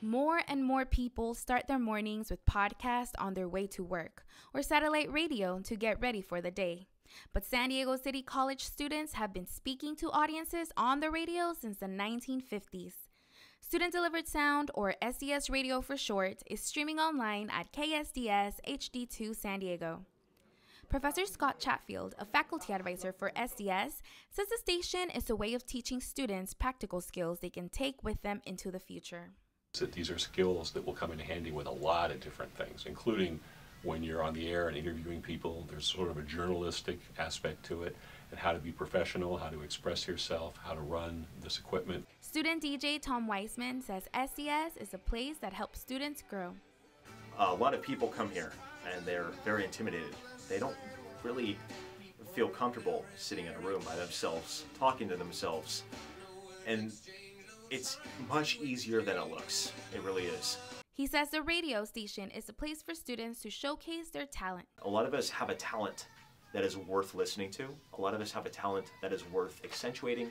More and more people start their mornings with podcasts on their way to work or satellite radio to get ready for the day. But San Diego City College students have been speaking to audiences on the radio since the 1950s. Student Delivered Sound, or SDS Radio for short, is streaming online at KSDS HD2 San Diego. Professor Scott Chatfield, a faculty advisor for SDS, says the station is a way of teaching students practical skills they can take with them into the future. That these are skills that will come in handy with a lot of different things, including when you're on the air and interviewing people. There's sort of a journalistic aspect to it, and how to be professional, how to express yourself, how to run this equipment. Student DJ Tom Weisman says SDS is a place that helps students grow. A lot of people come here and they're very intimidated. They don't really feel comfortable sitting in a room by themselves, talking to themselves. And it's much easier than it looks. It really is. He says the radio station is a place for students to showcase their talent. A lot of us have a talent that is worth listening to. A lot of us have a talent that is worth accentuating.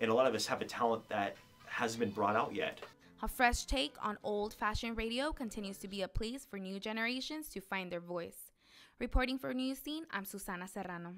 And a lot of us have a talent that hasn't been brought out yet. A fresh take on old fashioned radio continues to be a place for new generations to find their voice. Reporting for News Scene, I'm Susana Serrano.